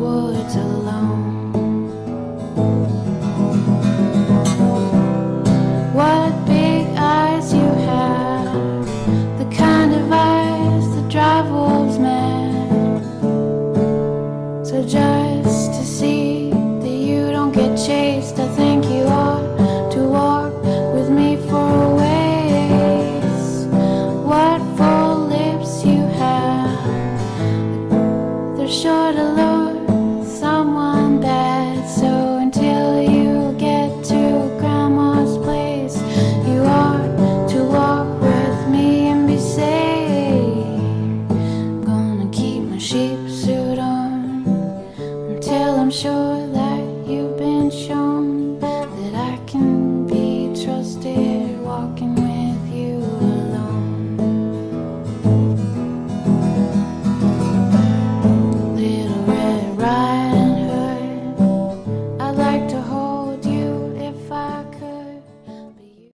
woods alone. What big eyes you have, the kind of eyes that drive wolves mad. So just to see that you don't get chased, I think. sheep suit on until I'm sure that you've been shown.